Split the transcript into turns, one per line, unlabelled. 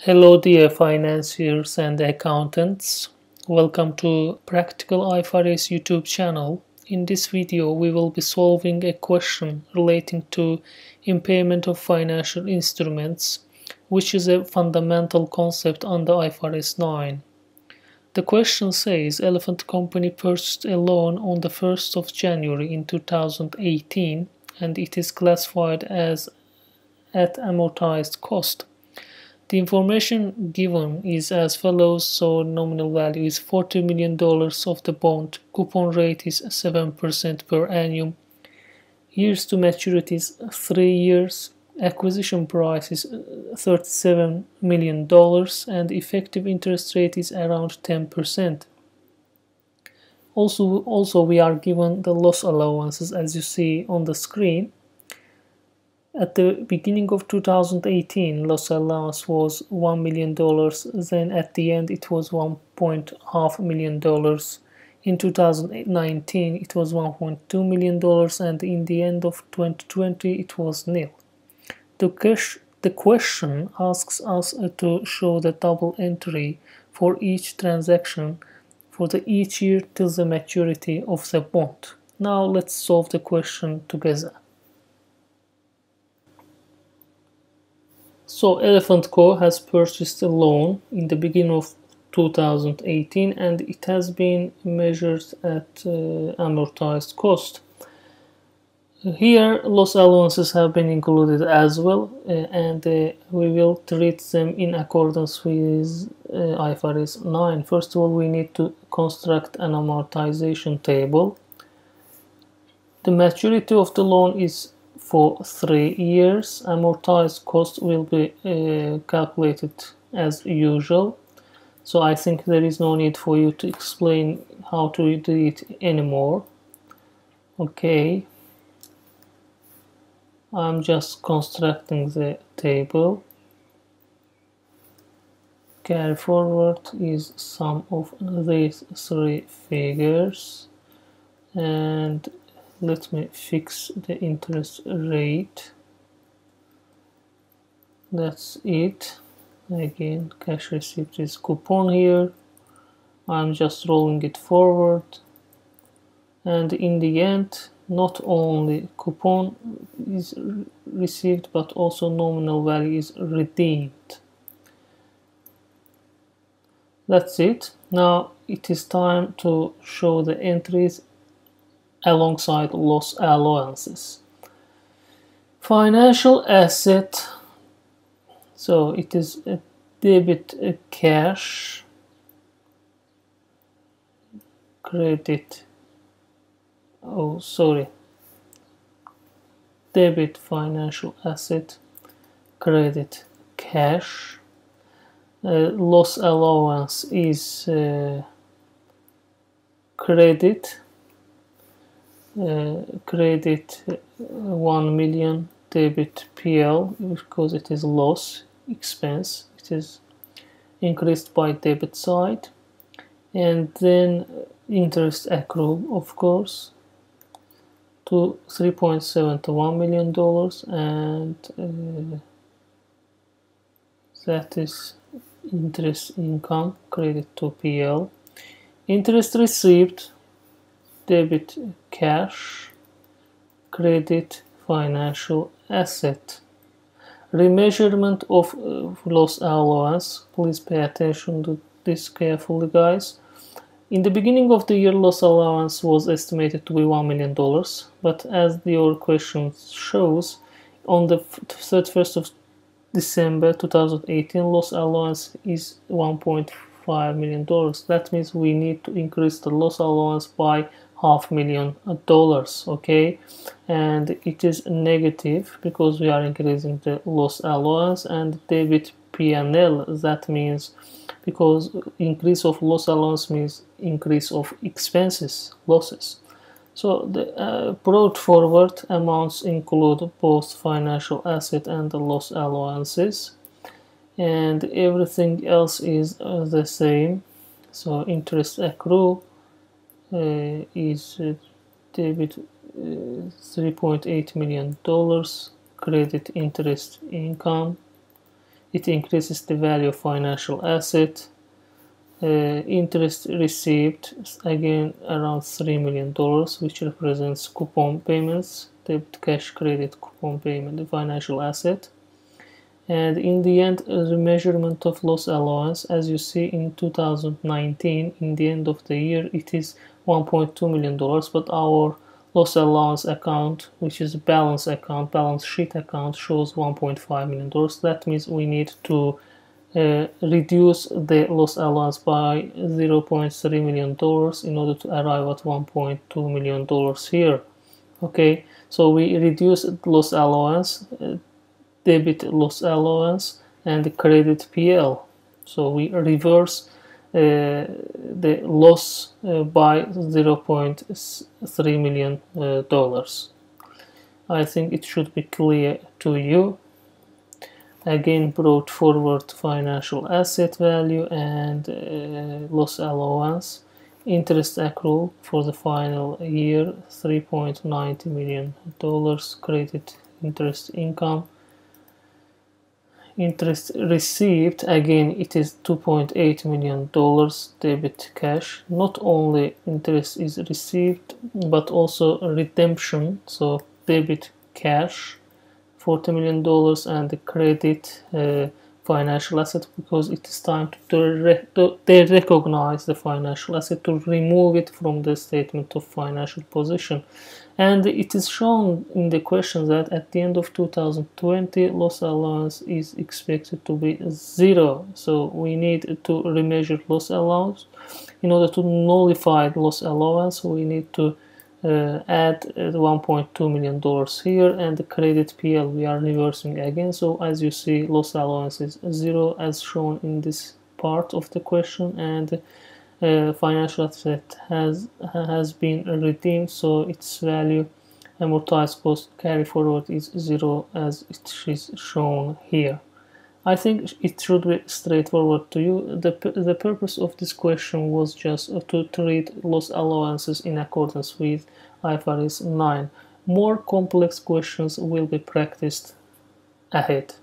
Hello dear financiers and accountants. Welcome to Practical IFRS YouTube channel. In this video we will be solving a question relating to impairment of financial instruments which is a fundamental concept under IFRS 9. The question says Elephant Company purchased a loan on the 1st of January in 2018 and it is classified as at amortized cost. The information given is as follows so nominal value is $40 million of the bond, coupon rate is 7% per annum, years to maturity is 3 years, acquisition price is uh, $37 million and effective interest rate is around 10%. Also, also we are given the loss allowances as you see on the screen at the beginning of 2018, loss allowance was $1 million, then at the end it was $1.5 million. In 2019 it was $1.2 million and in the end of 2020 it was nil. The, the question asks us uh, to show the double entry for each transaction for the each year till the maturity of the bond. Now let's solve the question together. So Elephant Co has purchased a loan in the beginning of 2018 and it has been measured at uh, amortized cost. Here loss allowances have been included as well uh, and uh, we will treat them in accordance with uh, IFRS 9. First of all we need to construct an amortization table. The maturity of the loan is for three years. Amortized cost will be uh, calculated as usual. So I think there is no need for you to explain how to do it anymore. Okay. I'm just constructing the table. Carry forward is sum of these three figures and let me fix the interest rate. That's it. Again cash receipt is coupon here. I'm just rolling it forward. And in the end not only coupon is received but also nominal value is redeemed. That's it. Now it is time to show the entries alongside loss allowances. Financial asset, so it is a debit a cash, credit, oh sorry, debit financial asset, credit cash, uh, loss allowance is uh, credit uh, credit uh, 1 million debit PL because it is loss expense. It is increased by debit side. And then interest accrue of course to 3.71 million dollars. And uh, that is interest income credit to PL interest received debit cash, credit financial asset. Remeasurement of uh, loss allowance. Please pay attention to this carefully, guys. In the beginning of the year, loss allowance was estimated to be $1 million, but as your question shows, on the 31st of December 2018, loss allowance is $1.5 million. That means we need to increase the loss allowance by half million dollars okay? And it is negative because we are increasing the loss allowance and debit P&L that means because increase of loss allowance means increase of expenses losses. So the uh, brought forward amounts include both financial asset and the loss allowances. And everything else is uh, the same. So interest accrue is uh, debit uh, 3.8 million dollars credit interest income. It increases the value of financial asset. Uh, interest received again around 3 million dollars which represents coupon payments debit cash credit coupon payment the financial asset. And in the end the measurement of loss allowance. As you see in 2019 in the end of the year it is 1.2 million dollars but our loss allowance account which is balance account balance sheet account shows 1.5 million dollars. That means we need to uh, reduce the loss allowance by 0.3 million dollars in order to arrive at 1.2 million dollars here. Okay so we reduce loss allowance uh, debit loss allowance and credit PL. So we reverse the loss uh, by 0.3 million uh, dollars. I think it should be clear to you. Again, brought forward financial asset value and uh, loss allowance. Interest accrual for the final year 3.90 million dollars credit interest income interest received again it is 2.8 million dollars debit cash. Not only interest is received but also redemption so debit cash 40 million dollars and the credit uh, financial asset because it is time to, to derecognize the financial asset to remove it from the statement of financial position. And it is shown in the question that at the end of 2020 loss allowance is expected to be zero. So we need to remeasure loss allowance. In order to nullify loss allowance we need to uh, add uh, 1.2 million dollars here and the credit PL we are reversing again. So as you see loss allowance is zero as shown in this part of the question and uh, financial asset has has been redeemed so its value amortized cost carry forward is zero as it is shown here I think it should be straightforward to you. The, the purpose of this question was just uh, to treat loss allowances in accordance with IFRS 9. More complex questions will be practiced ahead.